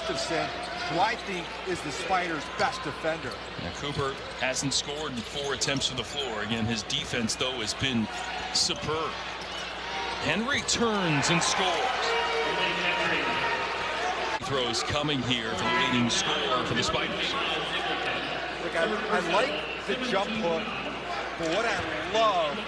Gustafson, who I think is the Spiders' best defender. Now, Cooper hasn't scored in four attempts from the floor. Again, his defense, though, has been superb. Henry turns and scores. Throws coming here for the leading scorer for the Spiders. Look, I, I like the jump hook, but what I love